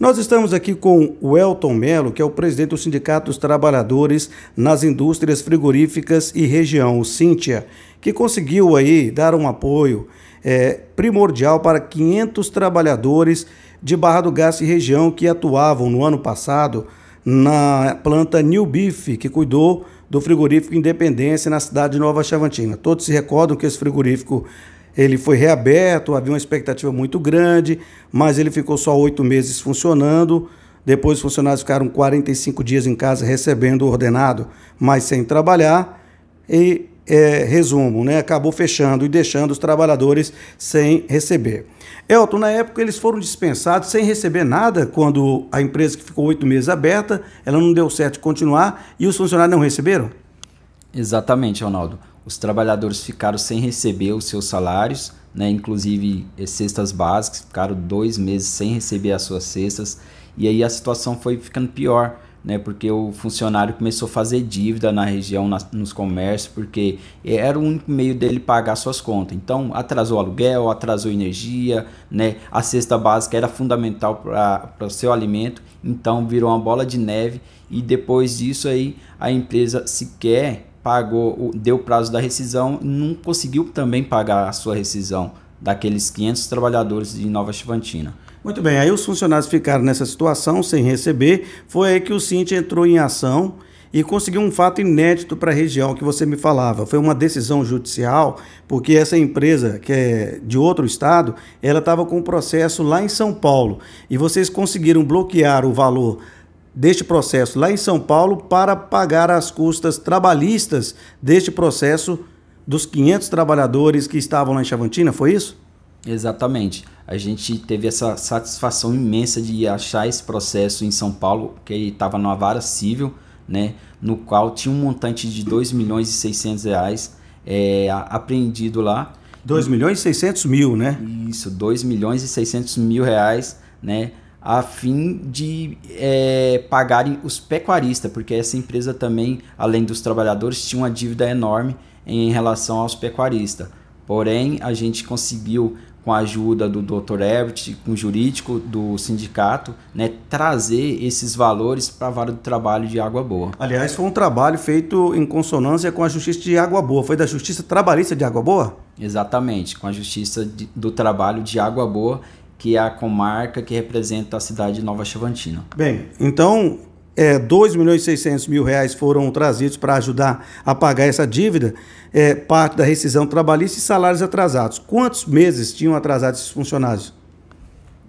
Nós estamos aqui com o Elton Melo, que é o presidente do Sindicato dos Trabalhadores nas Indústrias Frigoríficas e Região, o Cíntia, que conseguiu aí dar um apoio é, primordial para 500 trabalhadores de Barra do Gás e região que atuavam no ano passado na planta New Beef, que cuidou do frigorífico Independência na cidade de Nova Chavantina. Todos se recordam que esse frigorífico ele foi reaberto, havia uma expectativa muito grande, mas ele ficou só oito meses funcionando. Depois os funcionários ficaram 45 dias em casa recebendo o ordenado, mas sem trabalhar. E é, resumo, né, acabou fechando e deixando os trabalhadores sem receber. Elton, na época eles foram dispensados sem receber nada quando a empresa que ficou oito meses aberta, ela não deu certo de continuar e os funcionários não receberam? Exatamente, Ronaldo os trabalhadores ficaram sem receber os seus salários, né? inclusive eh, cestas básicas, ficaram dois meses sem receber as suas cestas, e aí a situação foi ficando pior, né? porque o funcionário começou a fazer dívida na região, na, nos comércios, porque era o único meio dele pagar suas contas. Então, atrasou aluguel, atrasou energia, né? a cesta básica era fundamental para o seu alimento, então virou uma bola de neve, e depois disso aí a empresa sequer pagou, deu prazo da rescisão, não conseguiu também pagar a sua rescisão daqueles 500 trabalhadores de Nova Chivantina. Muito bem, aí os funcionários ficaram nessa situação sem receber. Foi aí que o Cinti entrou em ação e conseguiu um fato inédito para a região que você me falava. Foi uma decisão judicial, porque essa empresa, que é de outro estado, ela estava com um processo lá em São Paulo e vocês conseguiram bloquear o valor deste processo lá em São Paulo para pagar as custas trabalhistas deste processo dos 500 trabalhadores que estavam lá em Chavantina, foi isso? Exatamente. A gente teve essa satisfação imensa de achar esse processo em São Paulo, que estava numa vara civil, né, no qual tinha um montante de 2 milhões e 600 reais é, apreendido lá. 2 milhões e 600 mil, né? Isso, 2 milhões e 600 mil reais, né? A fim de é, pagarem os pecuaristas, porque essa empresa também, além dos trabalhadores, tinha uma dívida enorme em relação aos pecuaristas. Porém, a gente conseguiu, com a ajuda do Dr. Herbert, com o jurídico do sindicato, né, trazer esses valores para a vara do trabalho de Água Boa. Aliás, foi um trabalho feito em consonância com a Justiça de Água Boa. Foi da Justiça Trabalhista de Água Boa? Exatamente, com a Justiça de, do Trabalho de Água Boa que é a comarca que representa a cidade de Nova Chavantina. Bem, então é, 2 milhões e 600 mil reais foram trazidos para ajudar a pagar essa dívida, é, parte da rescisão trabalhista e salários atrasados. Quantos meses tinham atrasado esses funcionários?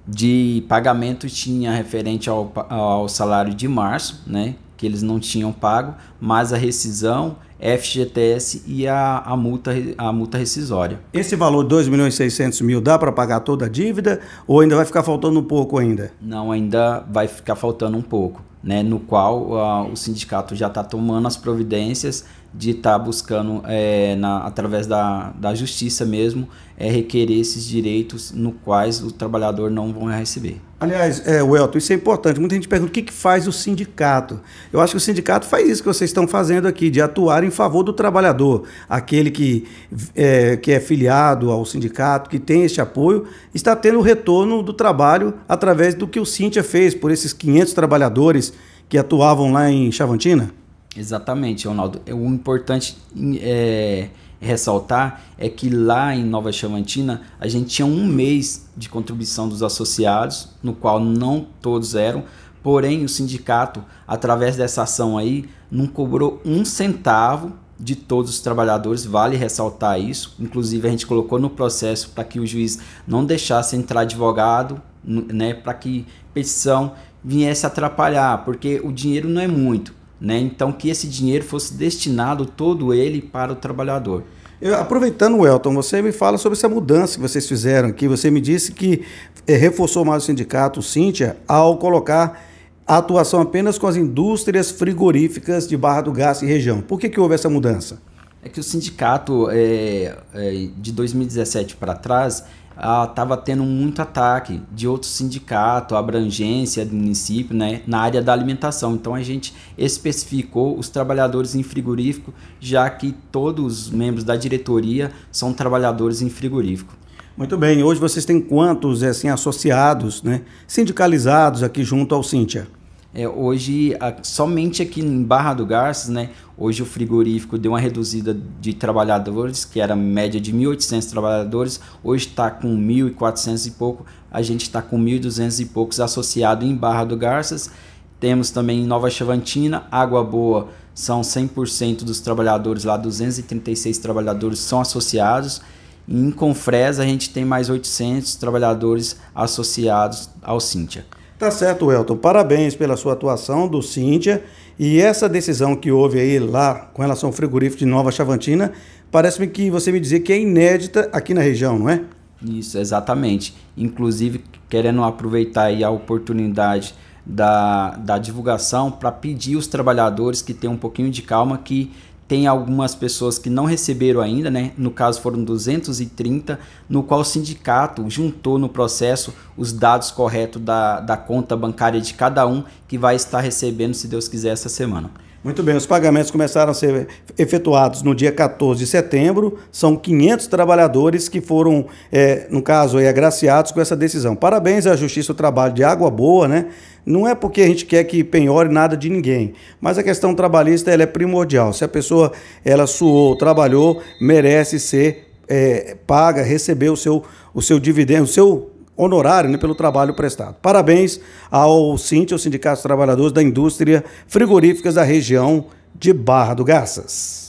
De pagamento tinha referente ao, ao salário de março, né, que eles não tinham pago, mas a rescisão FGTS e a, a, multa, a multa rescisória. Esse valor, 2 milhões e 600 mil, dá para pagar toda a dívida ou ainda vai ficar faltando um pouco ainda? Não, ainda vai ficar faltando um pouco, né? no qual uh, o sindicato já está tomando as providências de estar tá buscando, é, na, através da, da justiça mesmo, é, requerer esses direitos no quais o trabalhador não vão receber. Aliás, é, Welton, isso é importante. Muita gente pergunta o que, que faz o sindicato. Eu acho que o sindicato faz isso que vocês estão fazendo aqui, de atuar em favor do trabalhador. Aquele que é, que é filiado ao sindicato, que tem esse apoio, está tendo o retorno do trabalho através do que o Cintia fez por esses 500 trabalhadores que atuavam lá em Chavantina? Exatamente, Ronaldo. O importante é ressaltar é que lá em Nova Chavantina a gente tinha um mês de contribuição dos associados, no qual não todos eram, porém o sindicato, através dessa ação aí, não cobrou um centavo de todos os trabalhadores, vale ressaltar isso. Inclusive a gente colocou no processo para que o juiz não deixasse entrar advogado, né, para que petição viesse atrapalhar, porque o dinheiro não é muito né? Então que esse dinheiro fosse destinado todo ele para o trabalhador. Eu, aproveitando, Elton, você me fala sobre essa mudança que vocês fizeram aqui. Você me disse que é, reforçou mais o sindicato, o Cíntia, ao colocar a atuação apenas com as indústrias frigoríficas de Barra do Gás e região. Por que, que houve essa mudança? É que o sindicato, é, é, de 2017 para trás, estava ah, tendo muito ataque de outros sindicatos, abrangência do município, né, na área da alimentação. Então a gente especificou os trabalhadores em frigorífico, já que todos os membros da diretoria são trabalhadores em frigorífico. Muito bem. Hoje vocês têm quantos assim, associados, né, sindicalizados aqui junto ao Cíntia? É, hoje, a, somente aqui em Barra do Garças, né, hoje o frigorífico deu uma reduzida de trabalhadores, que era média de 1.800 trabalhadores, hoje está com 1.400 e pouco, a gente está com 1.200 e poucos associados em Barra do Garças. Temos também em Nova Chavantina, Água Boa, são 100% dos trabalhadores lá, 236 trabalhadores são associados. Em Confresa a gente tem mais 800 trabalhadores associados ao Cíntia. Tá certo, Elton. Parabéns pela sua atuação do Cíntia. E essa decisão que houve aí lá com relação ao frigorífico de Nova Chavantina, parece-me que você me dizer que é inédita aqui na região, não é? Isso, exatamente. Inclusive, querendo aproveitar aí a oportunidade da, da divulgação para pedir os trabalhadores que tenham um pouquinho de calma que tem algumas pessoas que não receberam ainda, né? No caso foram 230, no qual o sindicato juntou no processo os dados corretos da, da conta bancária de cada um que vai estar recebendo, se Deus quiser, essa semana. Muito bem, os pagamentos começaram a ser efetuados no dia 14 de setembro. São 500 trabalhadores que foram, é, no caso, aí, agraciados com essa decisão. Parabéns à Justiça do Trabalho de Água Boa, né? Não é porque a gente quer que penhore nada de ninguém, mas a questão trabalhista ela é primordial. Se a pessoa ela suou, trabalhou, merece ser é, paga, receber o seu, o seu dividendo, o seu honorário né, pelo trabalho prestado. Parabéns ao Cinti, ao Sindicato dos Trabalhadores da Indústria Frigoríficas da região de Barra do Garças.